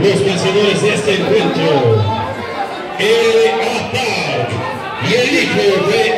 los vencedores de este encuentro. El Atar y el hijo de